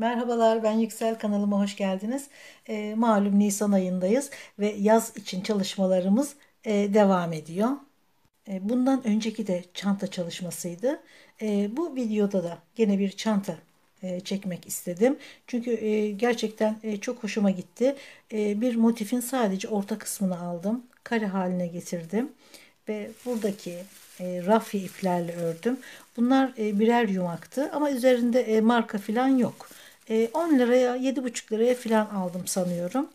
Merhabalar ben Yüksel kanalıma hoş geldiniz. E, malum Nisan ayındayız ve yaz için çalışmalarımız e, devam ediyor. E, bundan önceki de çanta çalışmasıydı. E, bu videoda da gene bir çanta e, çekmek istedim. Çünkü e, gerçekten e, çok hoşuma gitti. E, bir motifin sadece orta kısmını aldım. Kare haline getirdim. Ve buradaki e, rafya iplerle ördüm. Bunlar e, birer yumaktı ama üzerinde e, marka falan yok. 10 liraya 7,5 liraya falan aldım sanıyorum.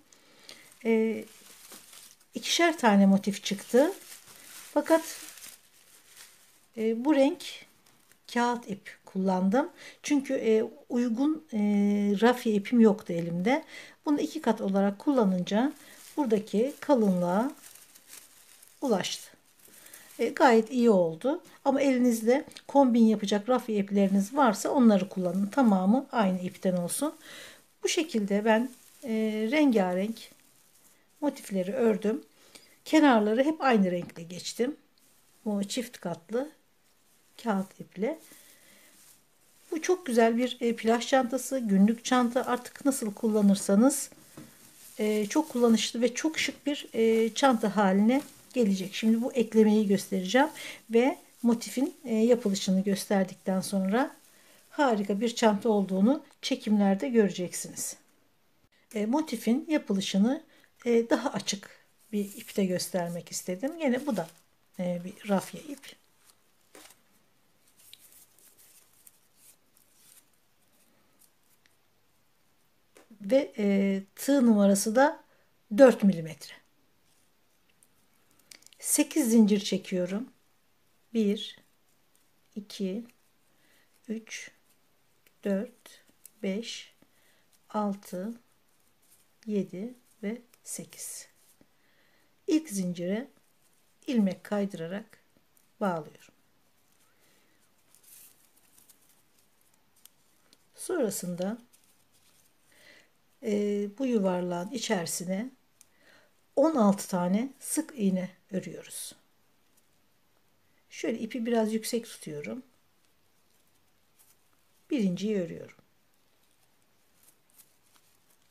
E, ikişer tane motif çıktı. Fakat bu renk kağıt ip kullandım. Çünkü uygun e, rafya ipim yoktu elimde. Bunu iki kat olarak kullanınca buradaki kalınlığa ulaştı. E, gayet iyi oldu. Ama elinizde kombin yapacak rafya ipleriniz varsa onları kullanın. Tamamı aynı ipten olsun. Bu şekilde ben e, rengarenk motifleri ördüm. Kenarları hep aynı renkle geçtim. Bu çift katlı kağıt iple. Bu çok güzel bir e, plaj çantası, günlük çanta artık nasıl kullanırsanız e, çok kullanışlı ve çok şık bir e, çanta haline gelecek. Şimdi bu eklemeyi göstereceğim ve motifin e, yapılışını gösterdikten sonra harika bir çanta olduğunu çekimlerde göreceksiniz. E, motifin yapılışını e, daha açık bir ipte göstermek istedim. Yine bu da bir rafya ip. Ve tığ numarası da 4 milimetre. 8 zincir çekiyorum. 1 2 3 4 5 6 7 ve 8. İlk zincire ilmek kaydırarak bağlıyorum. Sonrasında e, bu yuvarlağın içerisine 16 tane sık iğne örüyoruz. Şöyle ipi biraz yüksek tutuyorum. Birinciyi örüyorum.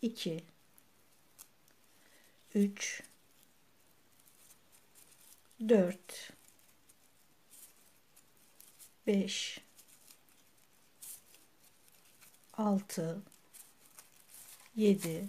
2 3 4 5 6 7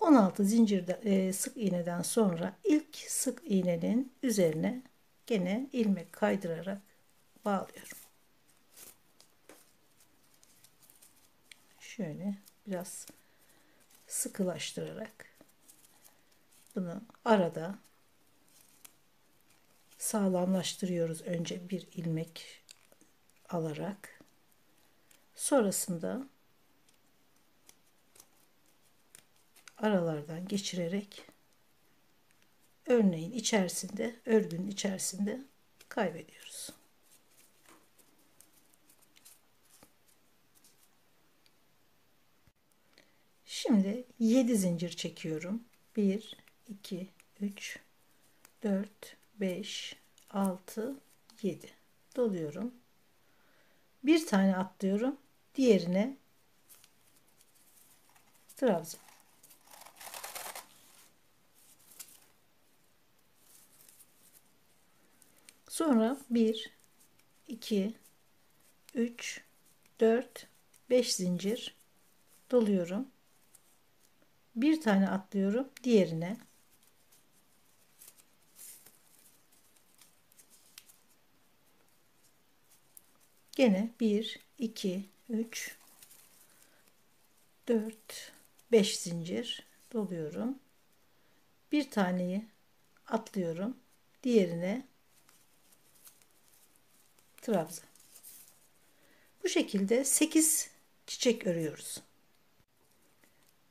16 zincirde e, sık iğneden sonra ilk sık iğnenin üzerine gene ilmek kaydırarak bağlıyorum. Şöyle biraz sıkılaştırarak bunu arada sağlamlaştırıyoruz önce bir ilmek alarak sonrasında aralardan geçirerek örneğin içerisinde, örgünün içerisinde kaybediyoruz. Şimdi 7 zincir çekiyorum. 1 2 3 4 5 6 7 doluyorum. Bir tane atlıyorum. Diğerine trabzan. Sonra 1, 2, 3, 4, 5 zincir doluyorum. Bir tane atlıyorum diğerine. Gene 1, 2, 3, 4, 5 zincir doluyorum. Bir taneyi atlıyorum. Diğerine trabzan. Bu şekilde 8 çiçek örüyoruz.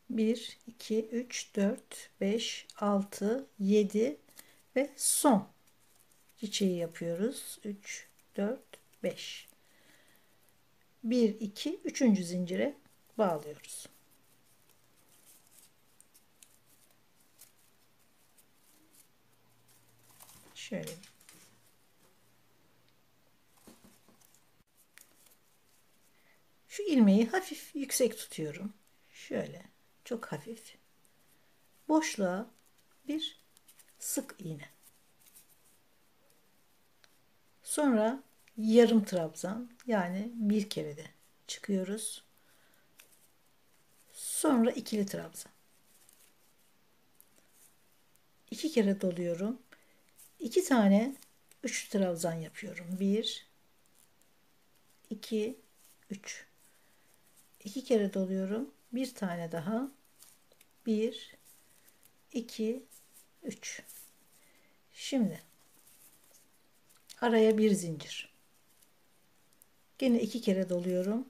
1 2 3 4 5 6 7 ve son çiçeği yapıyoruz. 3 4 5 1 2 3. zincire bağlıyoruz. Şöyle Şu ilmeği hafif yüksek tutuyorum. Şöyle çok hafif. Boşluğa bir sık iğne. Sonra yarım trabzan yani bir kere de çıkıyoruz. Sonra ikili trabzan. İki kere doluyorum. İki tane üç trabzan yapıyorum. Bir, iki, üç. İki kere doluyorum. Bir tane daha. Bir, iki, üç. Şimdi araya bir zincir. Gene iki kere doluyorum.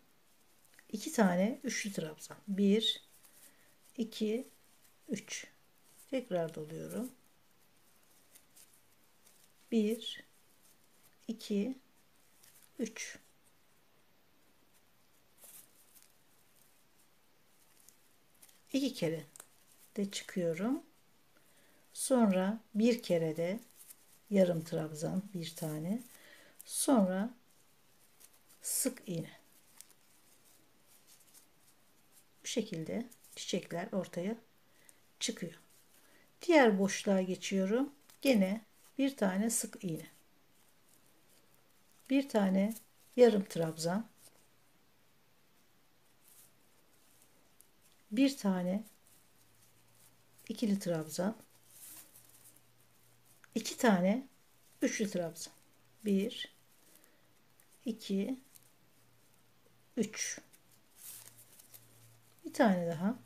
İki tane üçlü trabzan. Bir, iki, üç. Tekrar doluyorum. Bir, iki, üç. İki kere de çıkıyorum. Sonra bir kere de yarım trabzan bir tane. Sonra sık iğne. Bu şekilde çiçekler ortaya çıkıyor. Diğer boşluğa geçiyorum. Gene bir tane sık iğne. Bir tane yarım trabzan. Bir tane ikili trabzan. iki tane üçlü trabzan. Bir, iki, üç. Bir tane daha.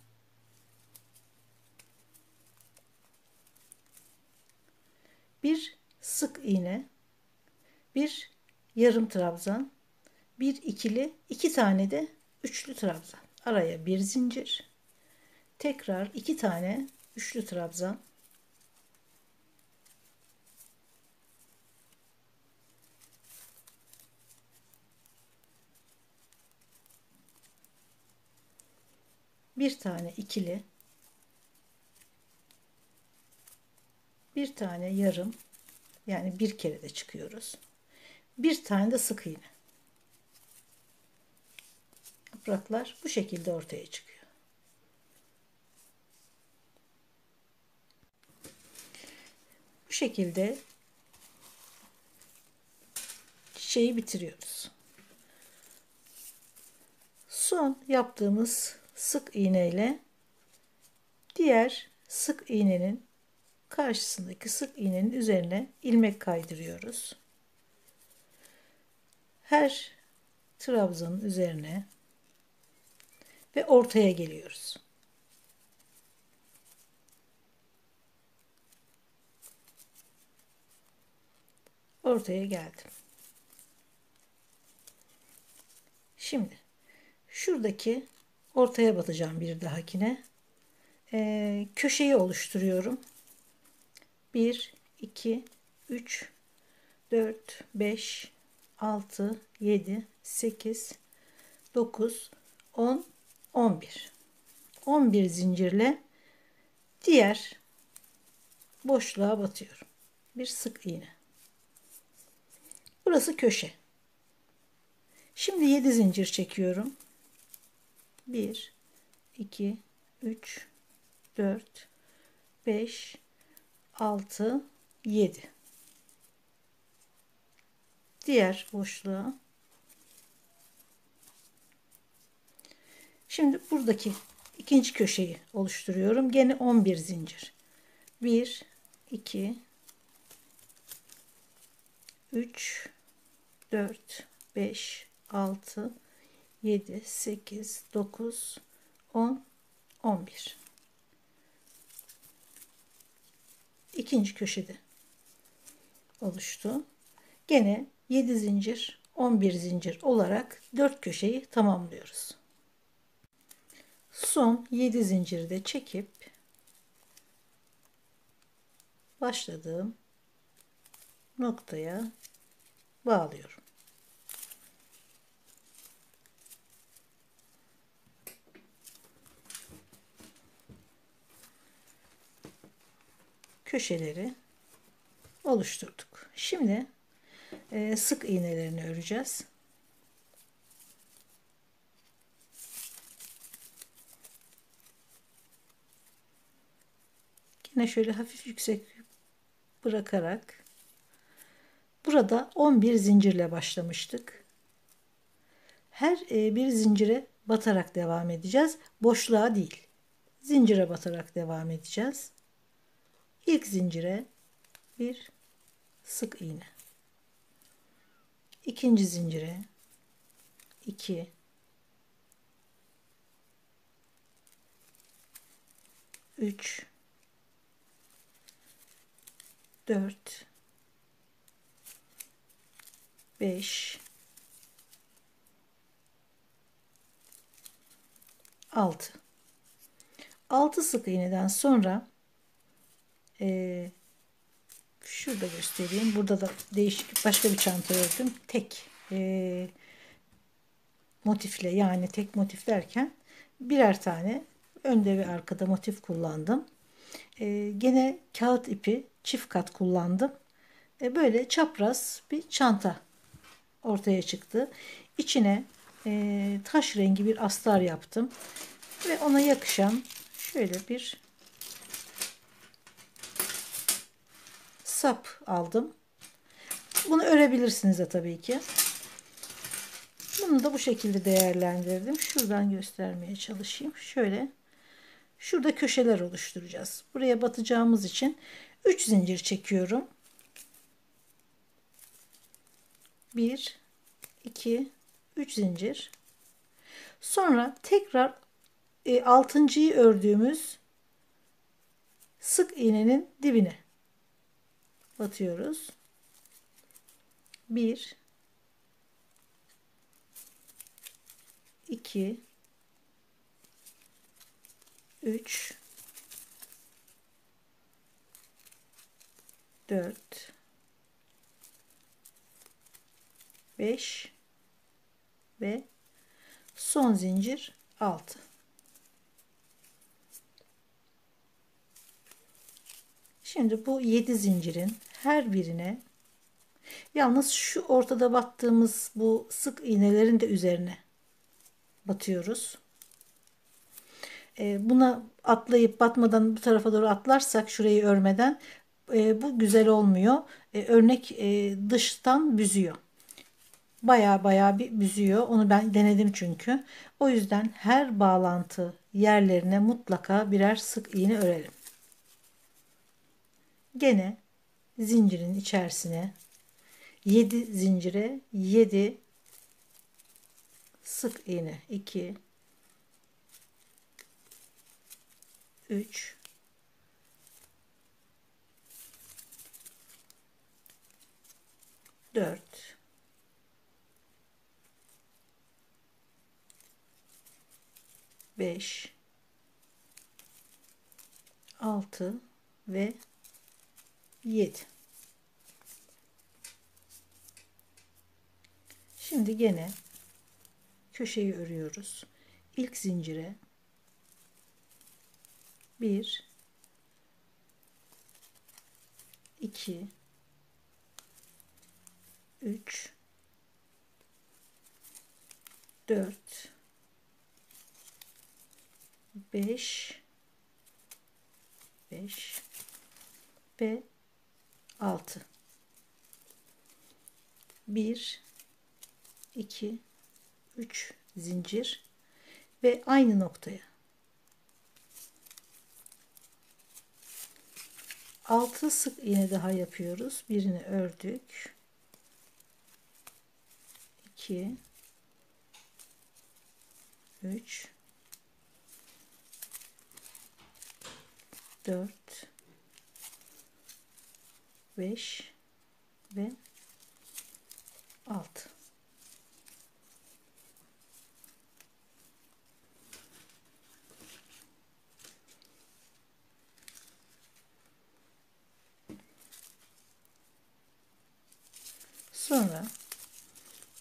Bir sık iğne, bir yarım trabzan, bir ikili, iki tane de üçlü trabzan. Araya bir zincir. Tekrar iki tane üçlü trabzan. bir tane ikili. Bir tane yarım. Yani bir kere de çıkıyoruz. Bir tane de sık iğne. Yapraklar bu şekilde ortaya çıkıyor bu şekilde çiçeği bitiriyoruz son yaptığımız sık iğne ile diğer sık iğnenin karşısındaki sık iğnenin üzerine ilmek kaydırıyoruz. Her trabzanın üzerine ve ortaya geliyoruz. Ortaya geldim. Şimdi şuradaki ortaya batacağım bir dahakine. Ee, köşeyi oluşturuyorum. 1, 2, 3, 4, 5, 6, 7, 8, 9, 10, 11. 11 zincirle diğer boşluğa batıyorum. Bir sık iğne. Burası köşe. Şimdi 7 zincir çekiyorum. 1 2 3 4 5 6 7 diğer boşluğa şimdi buradaki ikinci köşeyi oluşturuyorum gene 11 zincir 1 2 3 4 5 6 7, 8, 9, 10, 11. İkinci köşede oluştu. Gene 7 zincir, 11 zincir olarak 4 köşeyi tamamlıyoruz. son 7 zinciri de çekip başladığım noktaya bağlıyorum. Köşeleri oluşturduk. Şimdi e, sık iğnelerini öreceğiz. Yine şöyle hafif yüksek bırakarak burada 11 zincirle başlamıştık. Her e, bir zincire batarak devam edeceğiz. Boşluğa değil. Zincire batarak devam edeceğiz. İlk zincire bir sık iğne. İkinci zincire 2 3 4 5 6 6 sık iğneden sonra e, şurada göstereyim. Burada da değişik başka bir çanta ördüm. Tek e, motifle yani tek motif derken birer tane önde ve arkada motif kullandım. E, gene kağıt ipi çift kat kullandım. E, böyle çapraz bir çanta ortaya çıktı. İçine e, taş rengi bir astar yaptım. Ve ona yakışan şöyle bir sap aldım. Bunu örebilirsiniz de tabii ki. Bunu da bu şekilde değerlendirdim. Şuradan göstermeye çalışayım. Şöyle şurada köşeler oluşturacağız. Buraya batacağımız için 3 zincir çekiyorum. 1 2 3 zincir. Sonra tekrar e, 6.'yı ördüğümüz sık iğnenin dibine batıyoruz. 1 2 3 4 5 ve son zincir 6 Şimdi bu 7 zincirin her birine yalnız şu ortada battığımız bu sık iğnelerin de üzerine batıyoruz. E, buna atlayıp batmadan bu tarafa doğru atlarsak şurayı örmeden e, bu güzel olmuyor. E, örnek dıştan büzüyor. Baya baya bir büzüyor. Onu ben denedim çünkü. O yüzden her bağlantı yerlerine mutlaka birer sık iğne örelim. Gene zincirin içerisine 7 zincire 7 sık iğne. 2 3 4 5 6 ve 7 şimdi gene köşeyi örüyoruz. İlk zincire 1 2 3 4 5 5 ve 6 1 2 3 zincir ve aynı noktaya 6 sık iğne daha yapıyoruz. Birini ördük. 2 3 4 5 ve 6 Sonra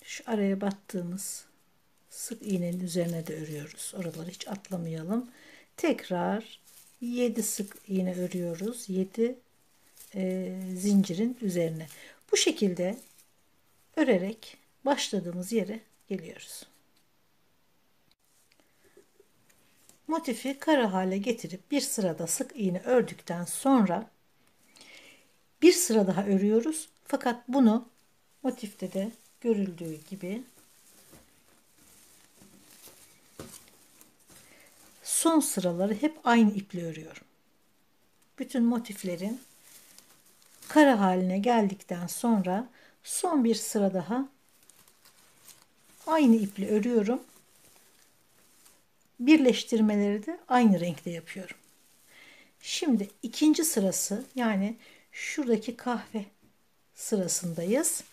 şu araya battığımız sık iğnenin üzerine de örüyoruz. Oraları hiç atlamayalım. Tekrar 7 sık iğne örüyoruz. 7 e, zincirin üzerine. Bu şekilde örerek başladığımız yere geliyoruz. Motifi kara hale getirip bir sırada sık iğne ördükten sonra bir sıra daha örüyoruz. Fakat bunu motifte de görüldüğü gibi son sıraları hep aynı iple örüyorum. Bütün motiflerin kara haline geldikten sonra son bir sıra daha aynı iple örüyorum. Birleştirmeleri de aynı renkte yapıyorum. Şimdi ikinci sırası yani şuradaki kahve sırasındayız.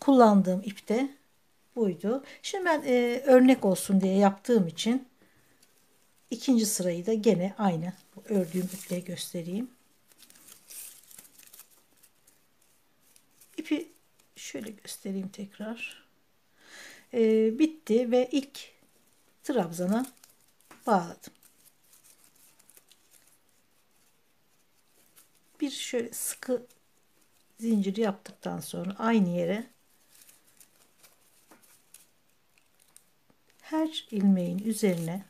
Kullandığım ip de buydu. Şimdi ben e, örnek olsun diye yaptığım için ikinci sırayı da gene aynı ördüğüm iple göstereyim. İpi şöyle göstereyim tekrar. E, bitti ve ilk trabzana bağladım. Bir şöyle sıkı zincir yaptıktan sonra aynı yere her ilmeğin üzerine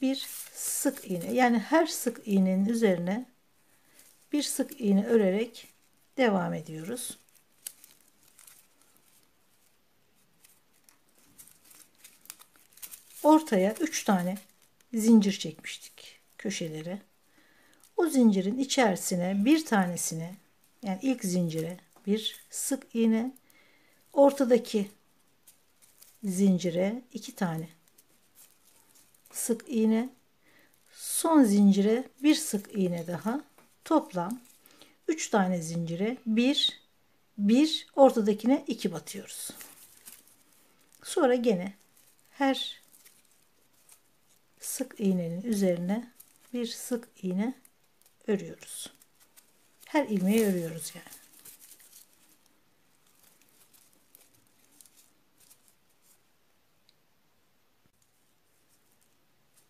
bir sık iğne yani her sık iğnenin üzerine bir sık iğne örerek devam ediyoruz. Ortaya 3 tane zincir çekmiştik köşelere. O zincirin içerisine bir tanesine yani ilk zincire bir sık iğne ortadaki zincire iki tane sık iğne son zincire bir sık iğne daha toplam 3 tane zincire bir bir ortadakine iki batıyoruz. Sonra gene her sık iğnenin üzerine bir sık iğne örüyoruz. Her ilmeği örüyoruz yani.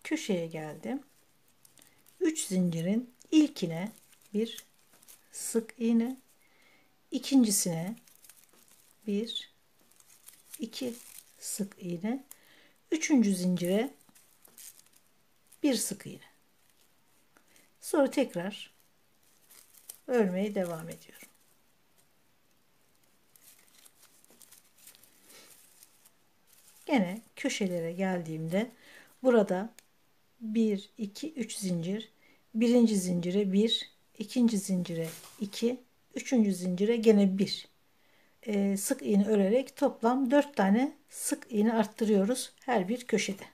Köşeye geldim. 3 zincirin ilkine bir sık iğne, ikincisine bir iki sık iğne, üçüncü zincire bir sık iğne. Sonra tekrar örmeye devam ediyorum. Gene köşelere geldiğimde burada 1 2 3 zincir birinci zincire 1 ikinci zincire 2 üçüncü zincire gene 1 ee, sık iğne örerek toplam 4 tane sık iğne arttırıyoruz her bir köşede.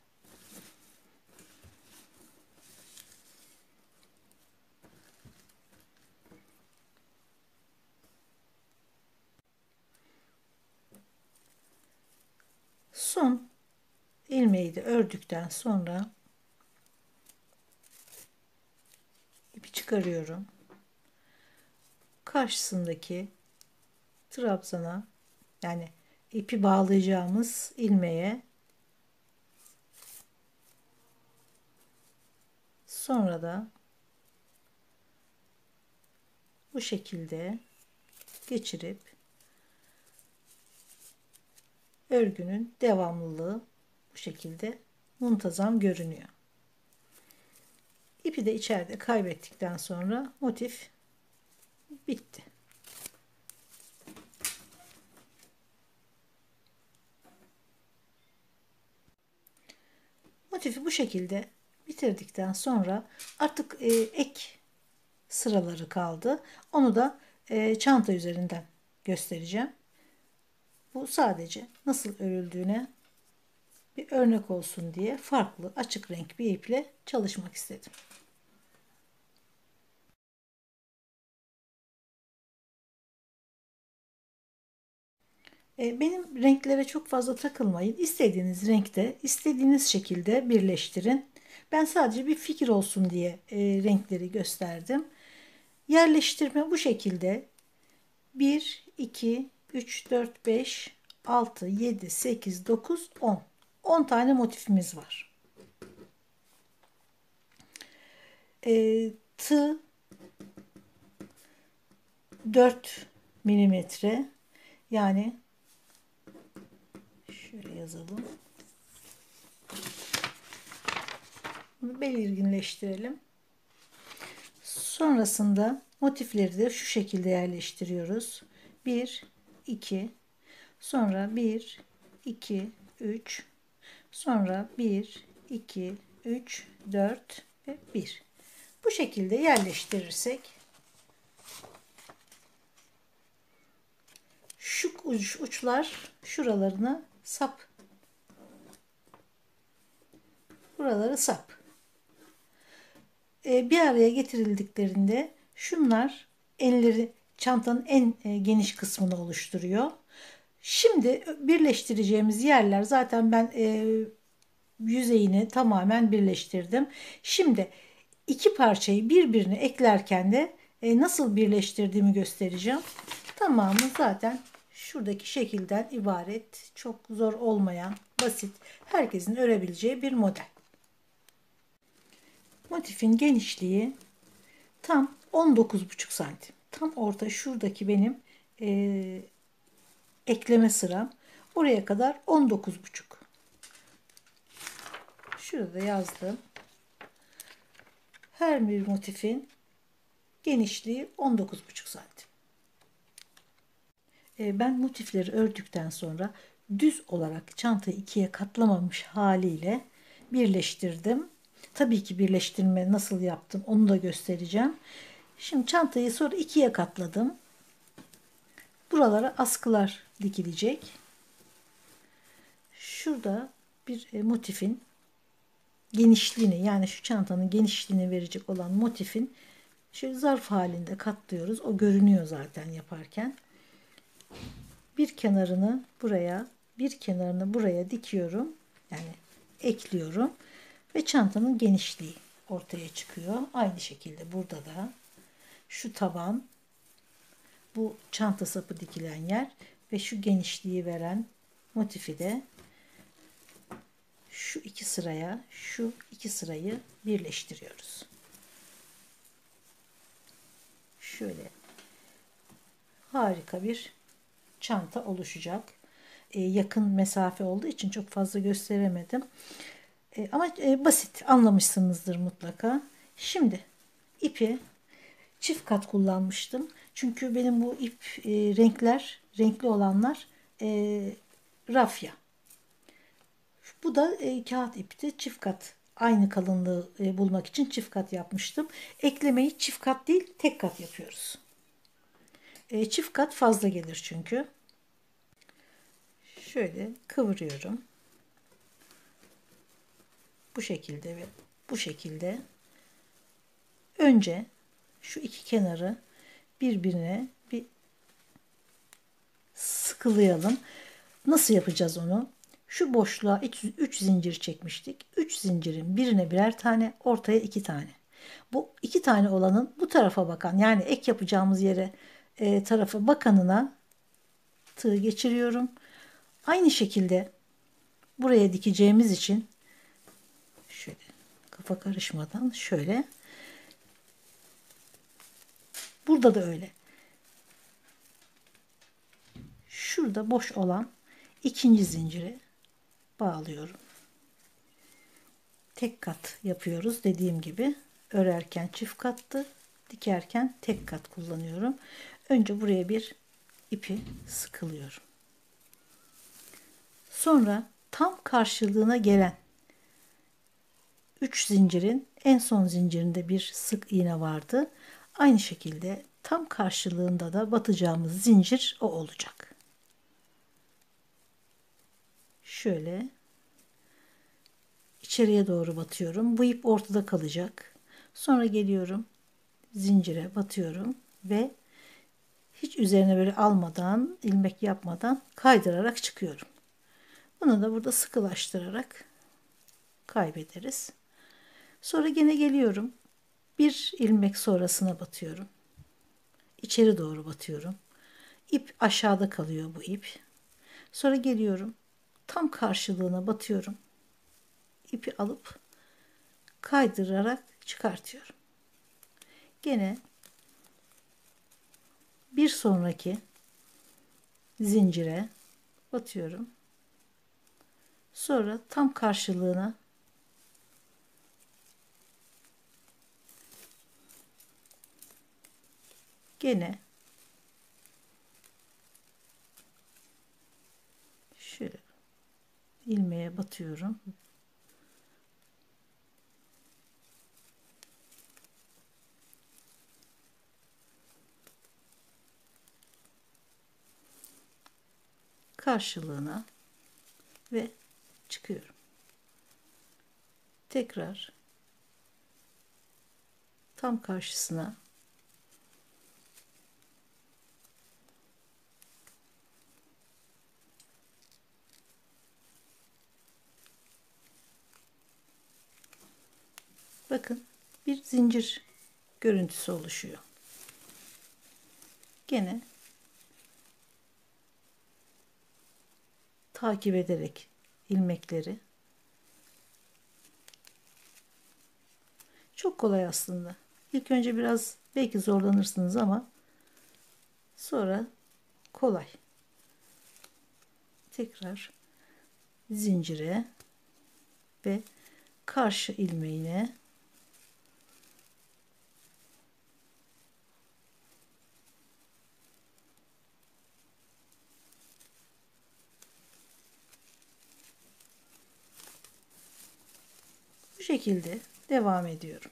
Son ilmeği de ördükten sonra ipi çıkarıyorum. Karşısındaki trabzana yani ipi bağlayacağımız ilmeğe sonra da bu şekilde geçirip örgünün devamlılığı bu şekilde muntazam görünüyor. İpi de içeride kaybettikten sonra motif bitti. Motifi bu şekilde bitirdikten sonra artık e, ek sıraları kaldı. Onu da e, çanta üzerinden göstereceğim. Bu sadece nasıl örüldüğüne bir örnek olsun diye farklı açık renk bir iple çalışmak istedim. E, benim renklere çok fazla takılmayın. İstediğiniz renkte, istediğiniz şekilde birleştirin. Ben sadece bir fikir olsun diye e, renkleri gösterdim. Yerleştirme bu şekilde 1, 2, 3, 4, 5, 6, 7, 8, 9, 10. 10 tane motifimiz var. E, tığ 4 milimetre yani şöyle yazalım. Belirginleştirelim. Sonrasında motifleri de şu şekilde yerleştiriyoruz. 1, 2, sonra 1, 2, 3, sonra 1, 2, 3, 4 ve 1. Bu şekilde yerleştirirsek şu uç, uçlar şuralarına sap. Buraları sap. Ee, bir araya getirildiklerinde şunlar elleri çantanın en e, geniş kısmını oluşturuyor. Şimdi birleştireceğimiz yerler zaten ben e, yüzeyini tamamen birleştirdim. Şimdi iki parçayı birbirine eklerken de e, nasıl birleştirdiğimi göstereceğim. Tamamı zaten şuradaki şekilden ibaret. Çok zor olmayan, basit, herkesin örebileceği bir model. Motifin genişliği tam 19,5 santim. Tam orta şuradaki benim e, ekleme sıram. Oraya kadar 19,5. Şurada yazdım. Her bir motifin genişliği 19,5 santim. E, ben motifleri ördükten sonra düz olarak çantayı ikiye katlamamış haliyle birleştirdim. Tabii ki birleştirme nasıl yaptım onu da göstereceğim. Şimdi çantayı sonra ikiye katladım. Buralara askılar dikilecek. Şurada bir e, motifin genişliğini yani şu çantanın genişliğini verecek olan motifin şöyle zarf halinde katlıyoruz. O görünüyor zaten yaparken. Bir kenarını buraya, bir kenarını buraya dikiyorum. Yani ekliyorum ve çantanın genişliği ortaya çıkıyor. Aynı şekilde burada da şu taban bu çanta sapı dikilen yer ve şu genişliği veren motifi de şu iki sıraya şu iki sırayı birleştiriyoruz. Şöyle harika bir çanta oluşacak. Ee, yakın mesafe olduğu için çok fazla gösteremedim. Ee, ama e, basit anlamışsınızdır mutlaka. Şimdi ipi çift kat kullanmıştım. Çünkü benim bu ip e, renkler, renkli olanlar e, rafya. Bu da e, kağıt ipti. Çift kat aynı kalınlığı e, bulmak için çift kat yapmıştım. Eklemeyi çift kat değil tek kat yapıyoruz. E, çift kat fazla gelir çünkü. Şöyle kıvırıyorum. Bu şekilde ve bu şekilde. Önce şu iki kenarı birbirine bir sıkılayalım. Nasıl yapacağız onu? Şu boşluğa 3 zincir çekmiştik. 3 zincirin birine birer tane, ortaya 2 tane. Bu iki tane olanın bu tarafa bakan yani ek yapacağımız yere e, tarafa bakanına tığ geçiriyorum. Aynı şekilde buraya dikeceğimiz için şöyle kafa karışmadan şöyle burada da öyle. Şurada boş olan ikinci zinciri bağlıyorum. Tek kat yapıyoruz dediğim gibi. Örerken çift kattı, dikerken tek kat kullanıyorum. Önce buraya bir ipi sıkılıyorum. Sonra tam karşılığına gelen 3 zincirin en son zincirinde bir sık iğne vardı. Aynı şekilde tam karşılığında da batacağımız zincir o olacak. Şöyle içeriye doğru batıyorum. Bu ip ortada kalacak. Sonra geliyorum zincire batıyorum ve hiç üzerine böyle almadan, ilmek yapmadan kaydırarak çıkıyorum. Bunu da burada sıkılaştırarak kaybederiz. Sonra gene geliyorum. Bir ilmek sonrasına batıyorum. İçeri doğru batıyorum. ip aşağıda kalıyor bu ip. Sonra geliyorum. Tam karşılığına batıyorum. İpi alıp kaydırarak çıkartıyorum. Gene bir sonraki zincire batıyorum. Sonra tam karşılığına gene şöyle ilmeğe batıyorum. karşılığına ve çıkıyorum. Tekrar tam karşısına Bakın bir zincir görüntüsü oluşuyor. Gene takip ederek ilmekleri çok kolay aslında. İlk önce biraz belki zorlanırsınız ama sonra kolay. Tekrar zincire ve karşı ilmeğine Bu şekilde devam ediyorum.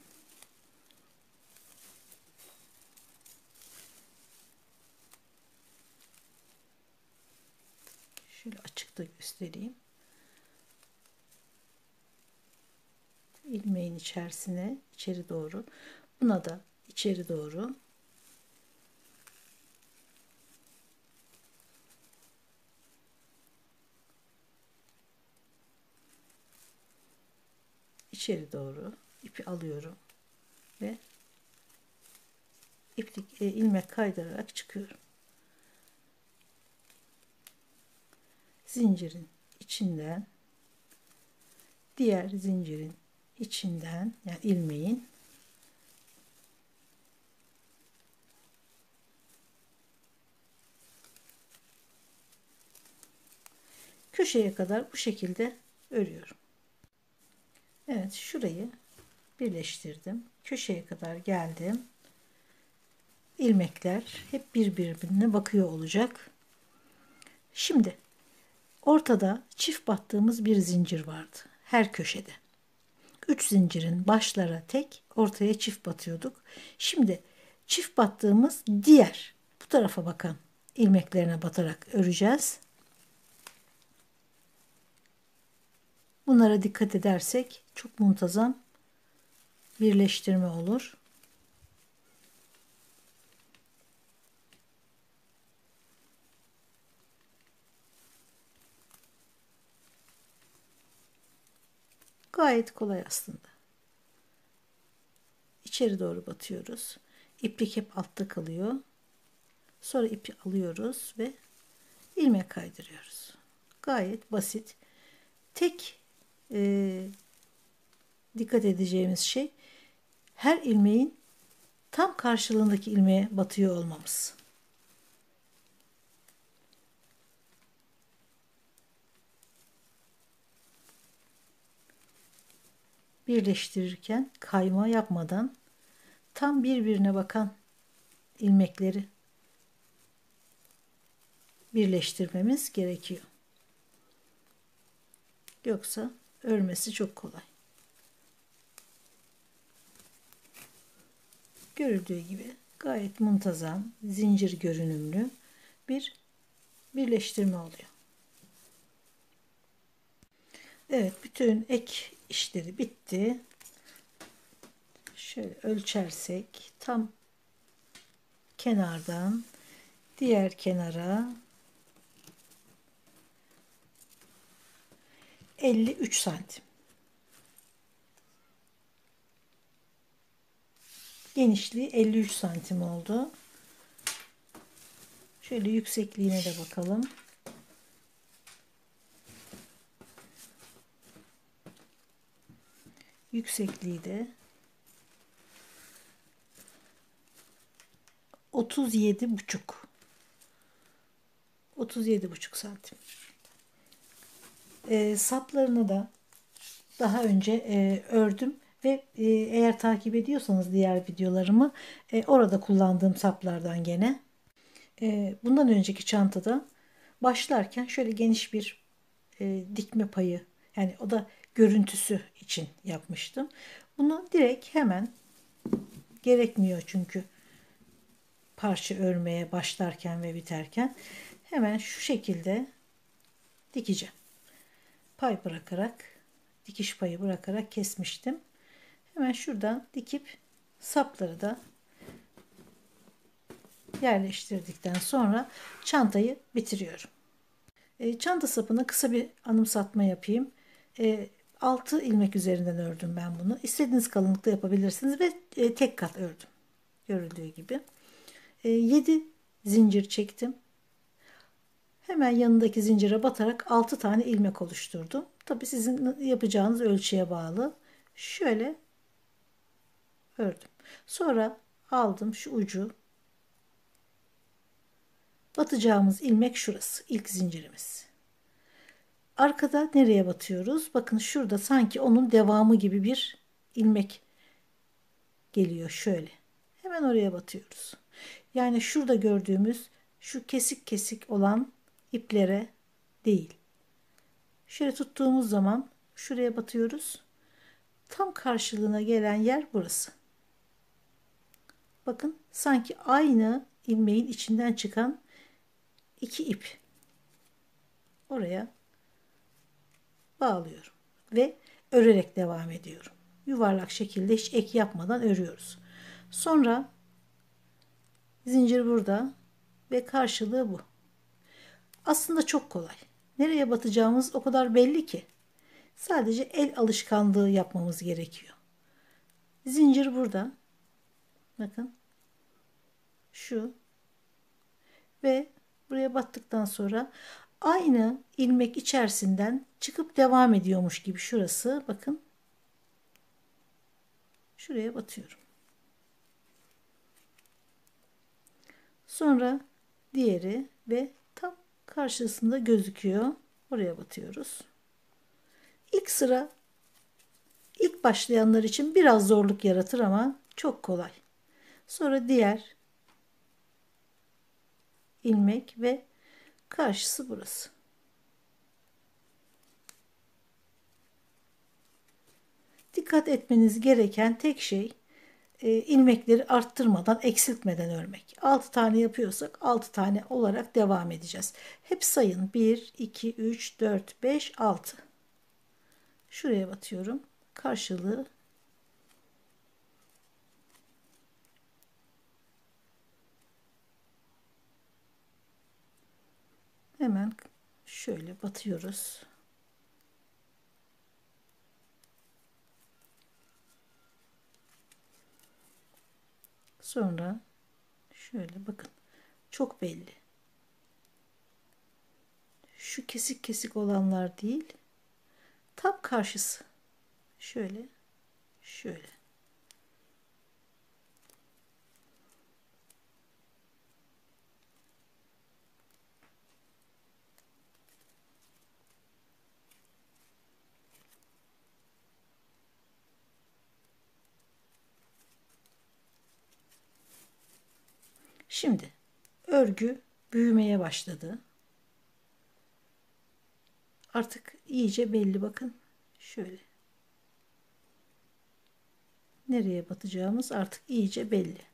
Şöyle açıkta göstereyim. ilmeğin içerisine içeri doğru buna da içeri doğru içeri doğru ipi alıyorum ve iplik e, ilmek kaydırarak çıkıyorum. Zincirin içinden diğer zincirin içinden yani ilmeğin köşeye kadar bu şekilde örüyorum. Evet şurayı birleştirdim. Köşeye kadar geldim. İlmekler hep birbirine bakıyor olacak. Şimdi ortada çift battığımız bir zincir vardı. Her köşede. Üç zincirin başlara tek, ortaya çift batıyorduk. Şimdi çift battığımız diğer bu tarafa bakan ilmeklerine batarak öreceğiz. Bunlara dikkat edersek çok muntazam birleştirme olur. Gayet kolay aslında. İçeri doğru batıyoruz. İplik hep altta kalıyor. Sonra ipi alıyoruz ve ilmek kaydırıyoruz. Gayet basit. Tek e, dikkat edeceğimiz şey her ilmeğin tam karşılığındaki ilmeğe batıyor olmamız. birleştirirken kayma yapmadan tam birbirine bakan ilmekleri birleştirmemiz gerekiyor. Yoksa örmesi çok kolay. Görüldüğü gibi gayet muntazam, zincir görünümlü bir birleştirme oluyor. Evet, bütün ek işleri bitti. Şöyle ölçersek tam kenardan diğer kenara 53 santim. Genişliği 53 santim oldu. Şöyle yüksekliğine de bakalım. Yüksekliği de 37 buçuk. 37 buçuk santim. E, saplarını da daha önce e, ördüm ve e, eğer takip ediyorsanız diğer videolarımı e, orada kullandığım saplardan gene. E, bundan önceki çantada başlarken şöyle geniş bir e, dikme payı yani o da görüntüsü için yapmıştım. Bunu direkt hemen gerekmiyor çünkü parça örmeye başlarken ve biterken hemen şu şekilde dikeceğim. Pay bırakarak dikiş payı bırakarak kesmiştim. Hemen şuradan dikip sapları da yerleştirdikten sonra çantayı bitiriyorum. E, çanta sapına kısa bir anımsatma yapayım. E, 6 ilmek üzerinden ördüm ben bunu. İstediğiniz kalınlıkta yapabilirsiniz ve e, tek kat ördüm. Görüldüğü gibi. E, 7 zincir çektim. Hemen yanındaki zincire batarak 6 tane ilmek oluşturdum. Tabi sizin yapacağınız ölçüye bağlı. Şöyle ördüm. Sonra aldım şu ucu. Batacağımız ilmek şurası. ilk zincirimiz. Arkada nereye batıyoruz? Bakın şurada sanki onun devamı gibi bir ilmek geliyor şöyle. Hemen oraya batıyoruz. Yani şurada gördüğümüz şu kesik kesik olan iplere değil. Şöyle tuttuğumuz zaman şuraya batıyoruz. Tam karşılığına gelen yer burası. Bakın sanki aynı ilmeğin içinden çıkan iki ip. Oraya bağlıyorum ve örerek devam ediyorum. Yuvarlak şekilde hiç ek yapmadan örüyoruz. Sonra zincir burada ve karşılığı bu. Aslında çok kolay. Nereye batacağımız o kadar belli ki. Sadece el alışkanlığı yapmamız gerekiyor. Zincir burada. Bakın. Şu. Ve buraya battıktan sonra aynı ilmek içerisinden çıkıp devam ediyormuş gibi şurası bakın. Şuraya batıyorum. Sonra diğeri ve tam karşısında gözüküyor. Oraya batıyoruz. İlk sıra ilk başlayanlar için biraz zorluk yaratır ama çok kolay. Sonra diğer ilmek ve karşısı burası. Dikkat etmeniz gereken tek şey e, ilmekleri arttırmadan, eksiltmeden örmek. 6 tane yapıyorsak 6 tane olarak devam edeceğiz. Hep sayın. 1, 2, 3, 4, 5, 6. Şuraya batıyorum. Karşılığı hemen şöyle batıyoruz. Sonra şöyle bakın çok belli. Şu kesik kesik olanlar değil. Tam karşısı. Şöyle şöyle. Şimdi örgü büyümeye başladı. Artık iyice belli bakın. Şöyle. Nereye batacağımız artık iyice belli.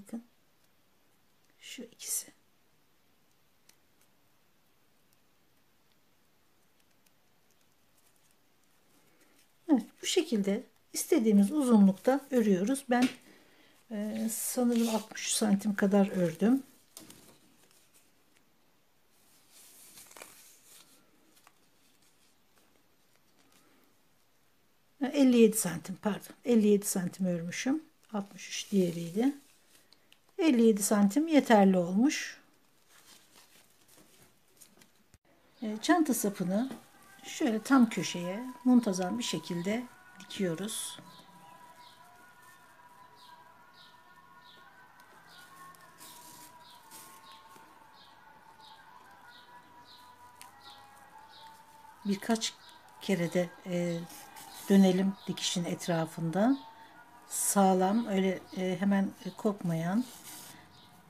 Bakın. Şu ikisi. Evet, bu şekilde istediğimiz uzunlukta örüyoruz. Ben Ee, sanırım 60 santim kadar ördüm. Ha, 57 santim pardon 57 santim örmüşüm 63 diğeriydi 57 santim yeterli olmuş Ee, çanta sapını şöyle tam köşeye muntazam bir şekilde dikiyoruz birkaç kere de e, dönelim dikişin etrafında. Sağlam, öyle e, hemen kopmayan,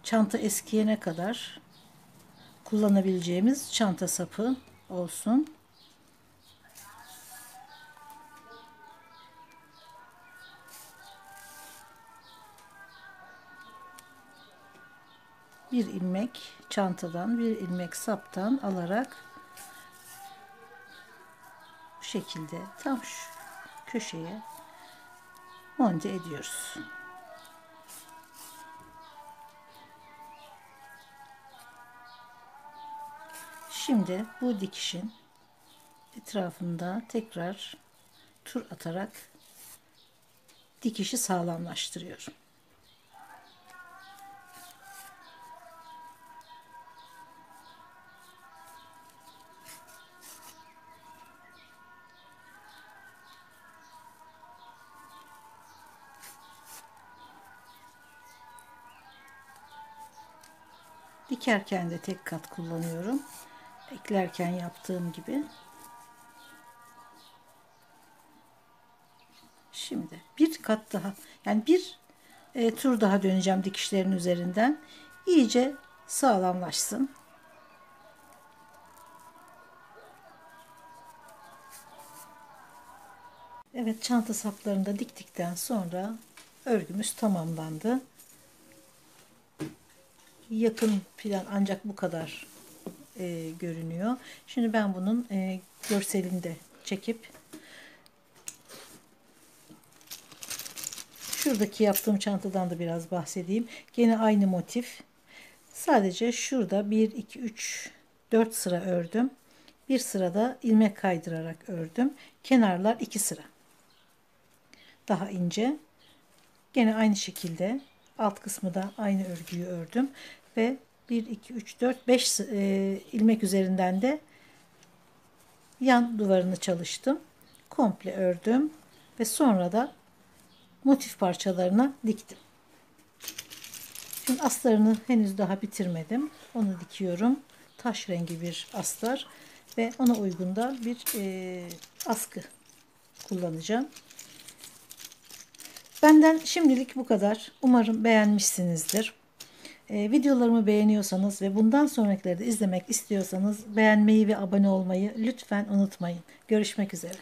çanta eskiyene kadar kullanabileceğimiz çanta sapı olsun. Bir ilmek çantadan, bir ilmek saptan alarak bu şekilde tam şu köşeye monte ediyoruz. Şimdi bu dikişin etrafında tekrar tur atarak dikişi sağlamlaştırıyorum. Dikerken de tek kat kullanıyorum. Eklerken yaptığım gibi. Şimdi bir kat daha yani bir e, tur daha döneceğim dikişlerin üzerinden. İyice sağlamlaşsın. Evet çanta saplarını da diktikten sonra örgümüz tamamlandı yakın plan ancak bu kadar e, görünüyor. Şimdi ben bunun e, görselini de çekip şuradaki yaptığım çantadan da biraz bahsedeyim. Gene aynı motif. Sadece şurada 1, 2, 3, 4 sıra ördüm. Bir sırada ilmek kaydırarak ördüm. Kenarlar 2 sıra. Daha ince. Gene aynı şekilde alt kısmı da aynı örgüyü ördüm ve 1, 2, 3, 4, 5 e, ilmek üzerinden de yan duvarını çalıştım. Komple ördüm ve sonra da motif parçalarına diktim. Şimdi astarını henüz daha bitirmedim. Onu dikiyorum. Taş rengi bir astar ve ona uygun da bir e, askı kullanacağım. Benden şimdilik bu kadar. Umarım beğenmişsinizdir. E, videolarımı beğeniyorsanız ve bundan sonrakileri de izlemek istiyorsanız beğenmeyi ve abone olmayı lütfen unutmayın. Görüşmek üzere.